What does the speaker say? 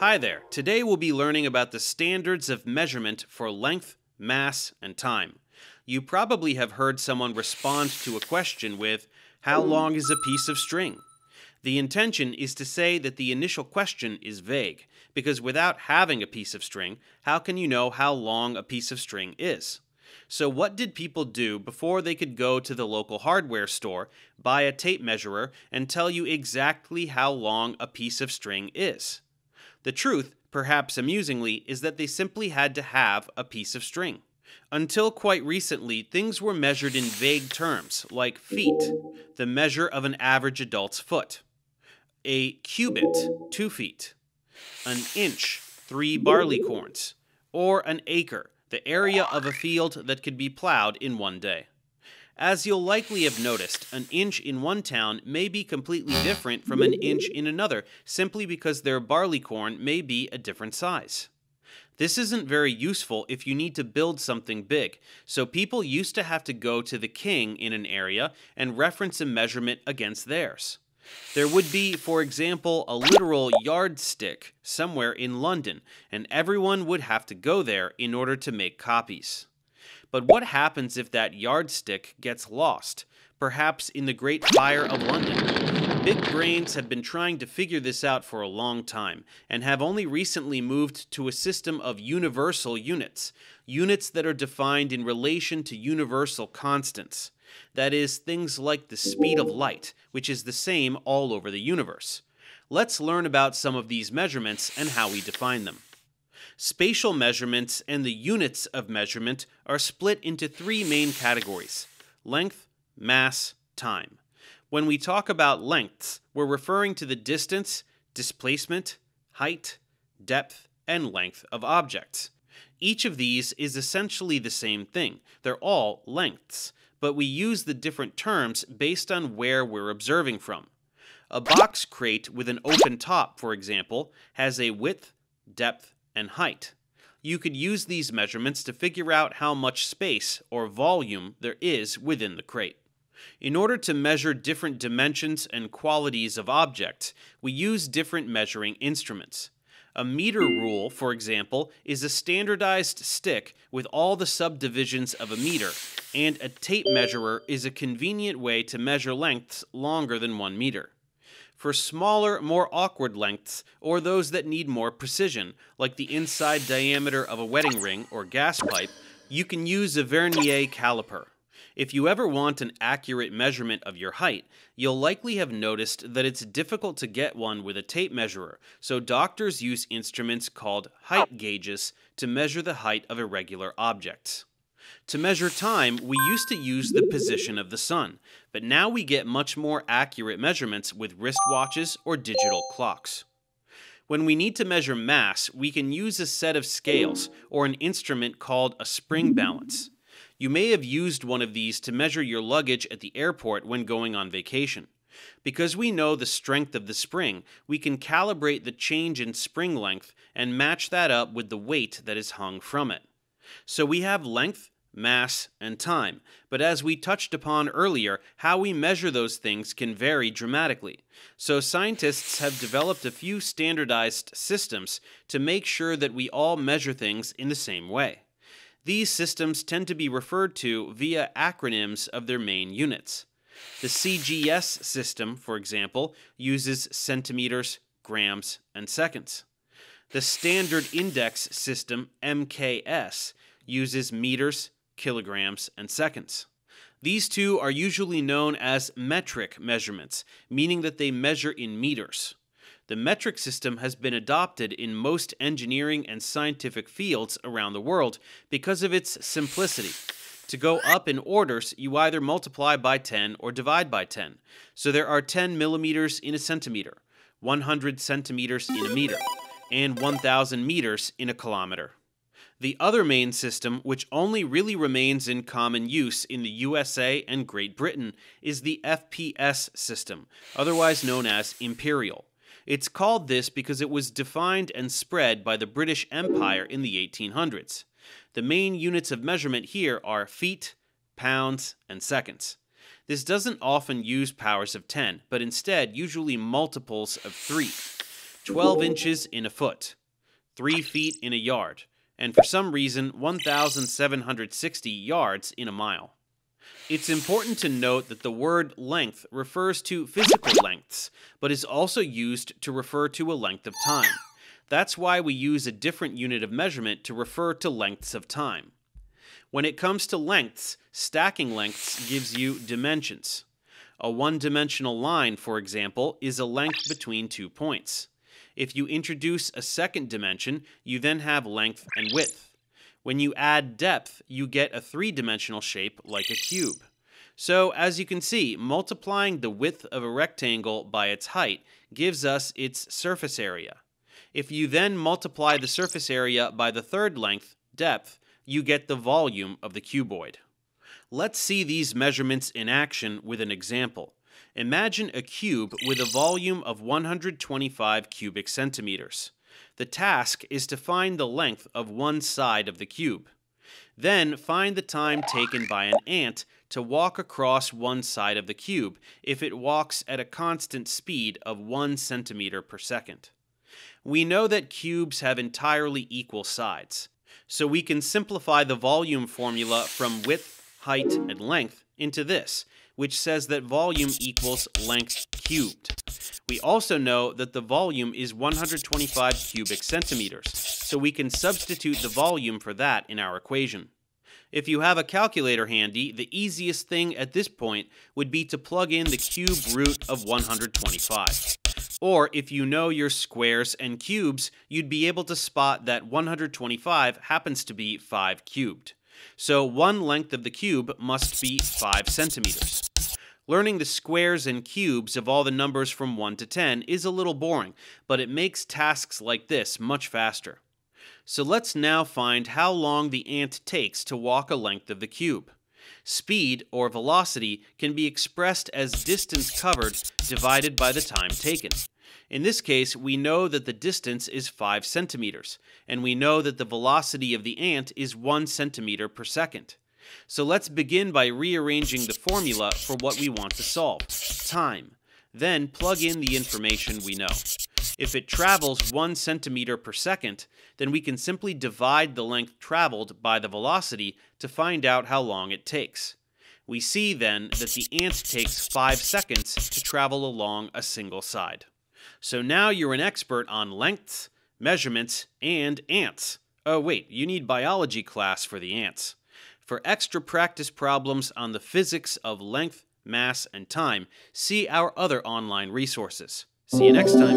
Hi there. Today we'll be learning about the standards of measurement for length, mass, and time. You probably have heard someone respond to a question with, How long is a piece of string? The intention is to say that the initial question is vague, because without having a piece of string, how can you know how long a piece of string is? So, what did people do before they could go to the local hardware store, buy a tape measurer, and tell you exactly how long a piece of string is? The truth, perhaps amusingly, is that they simply had to have a piece of string. Until quite recently, things were measured in vague terms, like feet, the measure of an average adult's foot, a cubit, two feet, an inch, three barleycorns, or an acre, the area of a field that could be plowed in one day. As you'll likely have noticed, an inch in one town may be completely different from an inch in another simply because their barley corn may be a different size. This isn't very useful if you need to build something big, so people used to have to go to the king in an area and reference a measurement against theirs. There would be, for example, a literal yardstick somewhere in London, and everyone would have to go there in order to make copies. But what happens if that yardstick gets lost, perhaps in the Great Fire of London? Big brains have been trying to figure this out for a long time, and have only recently moved to a system of universal units, units that are defined in relation to universal constants. That is, things like the speed of light, which is the same all over the universe. Let's learn about some of these measurements and how we define them. Spatial measurements and the units of measurement are split into three main categories length, mass, time. When we talk about lengths, we're referring to the distance, displacement, height, depth, and length of objects. Each of these is essentially the same thing, they're all lengths but we use the different terms based on where we're observing from. A box crate with an open top, for example, has a width, depth, and height. You could use these measurements to figure out how much space, or volume, there is within the crate. In order to measure different dimensions and qualities of objects, we use different measuring instruments. A meter rule, for example, is a standardized stick with all the subdivisions of a meter, and a tape measurer is a convenient way to measure lengths longer than one meter. For smaller, more awkward lengths, or those that need more precision, like the inside diameter of a wedding ring or gas pipe, you can use a vernier caliper. If you ever want an accurate measurement of your height, you'll likely have noticed that it's difficult to get one with a tape measurer, so doctors use instruments called height gauges to measure the height of irregular objects. To measure time, we used to use the position of the sun, but now we get much more accurate measurements with wristwatches or digital clocks. When we need to measure mass, we can use a set of scales or an instrument called a spring balance. You may have used one of these to measure your luggage at the airport when going on vacation. Because we know the strength of the spring, we can calibrate the change in spring length and match that up with the weight that is hung from it. So we have length, mass, and time, but as we touched upon earlier, how we measure those things can vary dramatically. So scientists have developed a few standardized systems to make sure that we all measure things in the same way. These systems tend to be referred to via acronyms of their main units. The CGS system, for example, uses centimeters, grams, and seconds. The Standard Index System, MKS, uses meters, kilograms, and seconds. These two are usually known as metric measurements, meaning that they measure in meters. The metric system has been adopted in most engineering and scientific fields around the world because of its simplicity. To go up in orders, you either multiply by 10 or divide by 10. So there are 10 millimeters in a centimeter, 100 centimeters in a meter, and 1,000 meters in a kilometer. The other main system, which only really remains in common use in the USA and Great Britain, is the FPS system, otherwise known as imperial. It's called this because it was defined and spread by the British Empire in the 1800s. The main units of measurement here are feet, pounds, and seconds. This doesn't often use powers of 10, but instead usually multiples of 3. 12 inches in a foot, 3 feet in a yard, and for some reason 1,760 yards in a mile. It's important to note that the word length refers to physical lengths, but is also used to refer to a length of time. That's why we use a different unit of measurement to refer to lengths of time. When it comes to lengths, stacking lengths gives you dimensions. A one dimensional line, for example, is a length between two points. If you introduce a second dimension, you then have length and width. When you add depth, you get a three dimensional shape like a cube. So, as you can see, multiplying the width of a rectangle by its height gives us its surface area. If you then multiply the surface area by the third length, depth, you get the volume of the cuboid. Let's see these measurements in action with an example. Imagine a cube with a volume of 125 cubic centimeters. The task is to find the length of one side of the cube. Then find the time taken by an ant to walk across one side of the cube if it walks at a constant speed of 1 centimeter per second. We know that cubes have entirely equal sides, so we can simplify the volume formula from width height, and length into this, which says that volume equals length cubed. We also know that the volume is 125 cubic centimeters, so we can substitute the volume for that in our equation. If you have a calculator handy, the easiest thing at this point would be to plug in the cube root of 125. Or if you know your squares and cubes, you'd be able to spot that 125 happens to be 5 cubed. So one length of the cube must be 5 centimeters. Learning the squares and cubes of all the numbers from 1 to 10 is a little boring, but it makes tasks like this much faster. So let's now find how long the ant takes to walk a length of the cube. Speed, or velocity, can be expressed as distance covered divided by the time taken. In this case, we know that the distance is 5 centimeters, and we know that the velocity of the ant is 1 centimeter per second. So let's begin by rearranging the formula for what we want to solve, time. Then plug in the information we know. If it travels 1 centimeter per second, then we can simply divide the length traveled by the velocity to find out how long it takes. We see then that the ant takes 5 seconds to travel along a single side. So now you're an expert on lengths, measurements, and ants. Oh, wait, you need biology class for the ants. For extra practice problems on the physics of length, mass, and time, see our other online resources. See you next time.